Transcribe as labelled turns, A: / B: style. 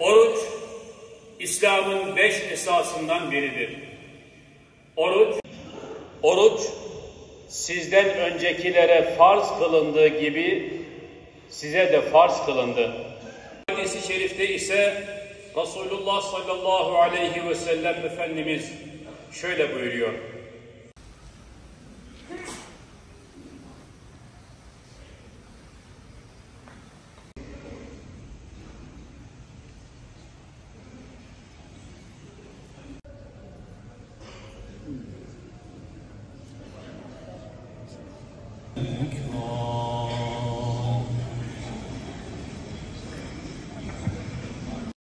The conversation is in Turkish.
A: Oruç, İslam'ın beş esasından biridir. Oruç, oruç sizden öncekilere farz kılındığı gibi size de farz kılındı. Hadisi şerifte ise Resulullah sallallahu aleyhi ve sellem Efendimiz şöyle buyuruyor. Mm-hmm.